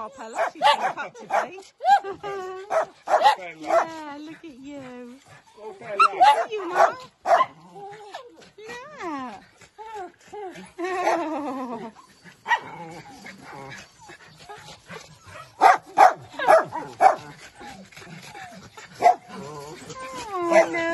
Harper. She's effectively. yeah, look at you. Look at you now. Yeah. Oh no.